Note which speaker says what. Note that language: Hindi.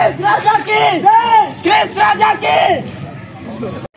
Speaker 1: राजा की क्रिस राजा की क्रिस राजा की